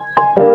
you